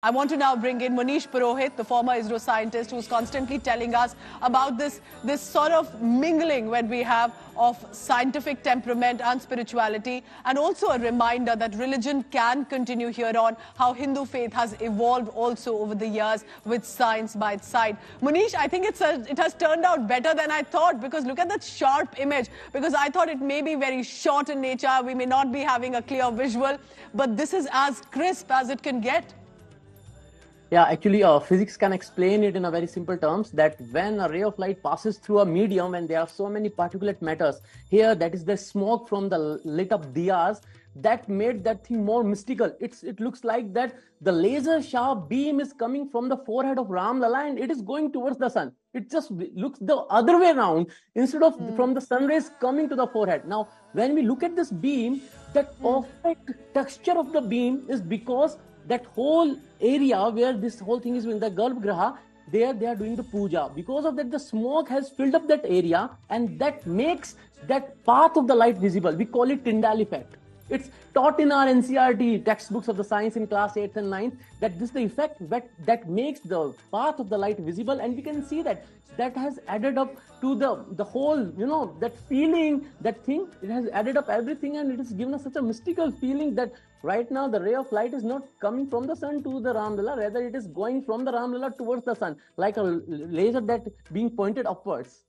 I want to now bring in Manish Purohit, the former ISRO scientist who's constantly telling us about this, this sort of mingling when we have of scientific temperament and spirituality, and also a reminder that religion can continue here on, how Hindu faith has evolved also over the years with science by its side. Manish, I think it's a, it has turned out better than I thought because look at that sharp image, because I thought it may be very short in nature, we may not be having a clear visual, but this is as crisp as it can get. Yeah, actually, uh, physics can explain it in a very simple terms that when a ray of light passes through a medium and there are so many particulate matters, here that is the smoke from the lit up diyas that made that thing more mystical. It's it looks like that the laser sharp beam is coming from the forehead of Ram Lala and it is going towards the sun. It just looks the other way around instead of mm. from the sun rays coming to the forehead. Now, when we look at this beam, that mm. perfect texture of the beam is because that whole area where this whole thing is in the Garbhagriha, there they are doing the puja. Because of that, the smoke has filled up that area and that makes that path of the light visible. We call it Tyndall effect. It's taught in our NCERT textbooks of the science in class 8th and 9th that this is the effect that, that makes the path of the light visible. And we can see that that has added up to the, the whole, you know, that feeling, that thing, it has added up everything and it has given us such a mystical feeling that right now the ray of light is not coming from the sun to the Ramlala, rather it is going from the Ramlala towards the sun, like a laser that being pointed upwards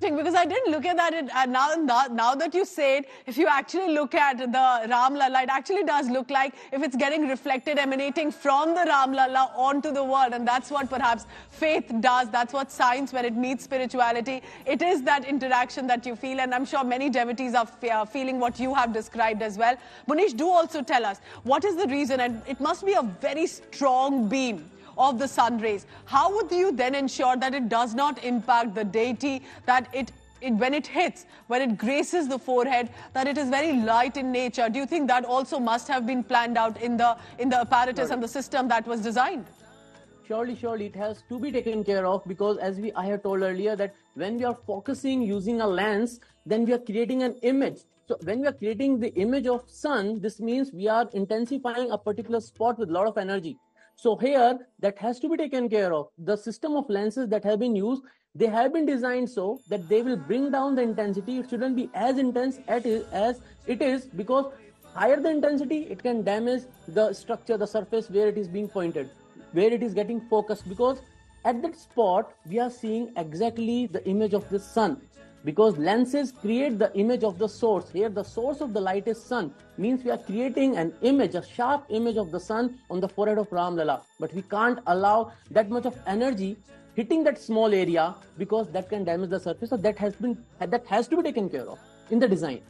because I didn't look at that. It, uh, now, now, now that you say it, if you actually look at the Ram Lala, it actually does look like if it's getting reflected, emanating from the Ram Lala onto the world. And that's what perhaps faith does. That's what science, when it meets spirituality, it is that interaction that you feel. And I'm sure many devotees are uh, feeling what you have described as well. Munish, do also tell us what is the reason, and it must be a very strong beam of the sun rays. How would you then ensure that it does not impact the deity, that it it, when it hits, when it graces the forehead, that it is very light in nature. Do you think that also must have been planned out in the in the apparatus and the system that was designed? Surely, surely, it has to be taken care of because, as we I have told earlier, that when we are focusing using a lens, then we are creating an image. So when we are creating the image of sun, this means we are intensifying a particular spot with a lot of energy. So here that has to be taken care of. The system of lenses that have been used, they have been designed so that they will bring down the intensity. It shouldn't be as intense as it is because higher the intensity, it can damage the structure, the surface where it is being pointed, where it is getting focused because at that spot we are seeing exactly the image of the sun because lenses create the image of the source. Here, the source of the light is sun. Means we are creating an image, a sharp image of the sun on the forehead of Ram Lala. But we can't allow that much of energy hitting that small area because that can damage the surface. So that has been that has to be taken care of in the design.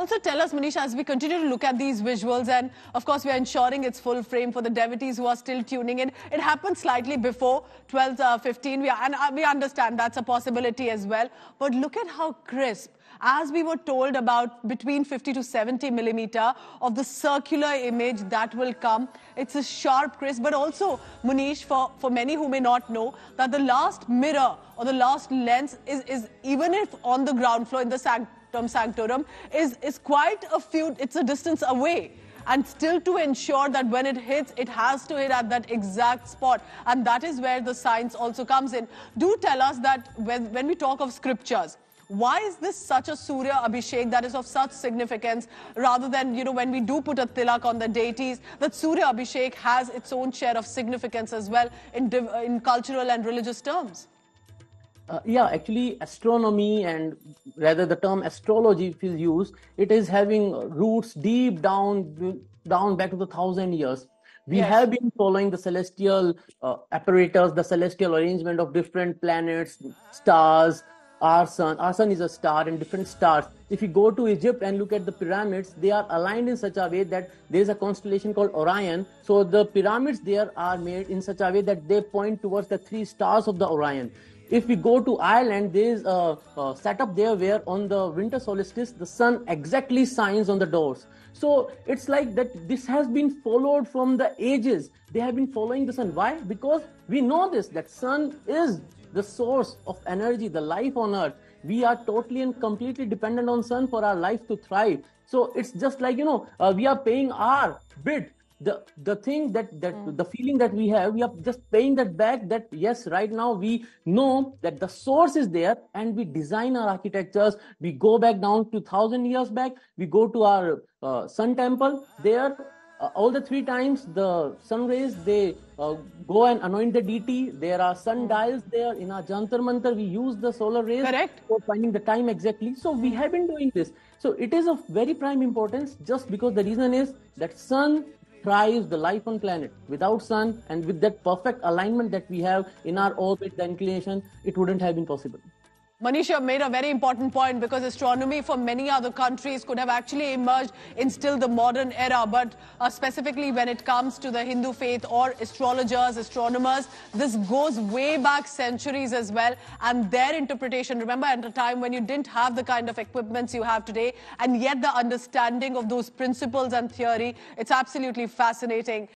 Also tell us, Manisha, as we continue to look at these visuals, and of course we are ensuring it's full frame for the devotees who are still tuning in. It happened slightly before 12, uh, 15, we are, and uh, we understand that's a possibility as well. But look at how crisp, as we were told about between 50 to 70 millimeter of the circular image that will come. It's a sharp crisp, but also, Munish, for, for many who may not know, that the last mirror or the last lens is, is even if on the ground floor in the sanctuary, Sanctorum is, is quite a few, it's a distance away. And still to ensure that when it hits, it has to hit at that exact spot. And that is where the science also comes in. Do tell us that when, when we talk of scriptures, why is this such a Surya Abhishek that is of such significance rather than, you know, when we do put a tilak on the deities, that Surya Abhishek has its own share of significance as well in, in cultural and religious terms? Uh, yeah, actually, astronomy and rather the term astrology if is used, it is having roots deep down, down back to the thousand years. We yes. have been following the celestial uh, apparatus, the celestial arrangement of different planets, stars, our sun. Our sun is a star and different stars. If you go to Egypt and look at the pyramids, they are aligned in such a way that there is a constellation called Orion. So the pyramids there are made in such a way that they point towards the three stars of the Orion. If we go to Ireland, there is a, a setup there where on the winter solstice, the sun exactly shines on the doors. So it's like that this has been followed from the ages. They have been following the sun. Why? Because we know this, that sun is the source of energy, the life on earth. We are totally and completely dependent on sun for our life to thrive. So it's just like, you know, uh, we are paying our bid the the thing that that mm. the feeling that we have we are just paying that back that yes right now we know that the source is there and we design our architectures. We go back down to 1000 years back. We go to our uh, sun temple. There uh, all the three times the sun rays they uh, go and anoint the deity there are sun dials there. In our jantar mantar we use the solar rays Correct. for finding the time exactly. So we have been doing this. So it is of very prime importance just because the reason is that sun thrives the life on planet. Without sun and with that perfect alignment that we have in our orbit the inclination it wouldn't have been possible Manisha made a very important point because astronomy for many other countries could have actually emerged in still the modern era. But uh, specifically when it comes to the Hindu faith or astrologers, astronomers, this goes way back centuries as well. And their interpretation, remember at a time when you didn't have the kind of equipments you have today, and yet the understanding of those principles and theory, it's absolutely fascinating.